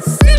See